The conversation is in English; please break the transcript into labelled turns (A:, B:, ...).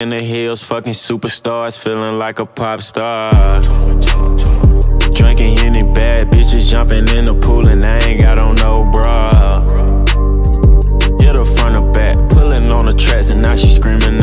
A: In the hills, fucking superstars, feeling like a pop star. Drinking any bad bitches, jumping in the pool, and I ain't got on no bra. Hit her front or back, pulling on the tracks, and now she screaming.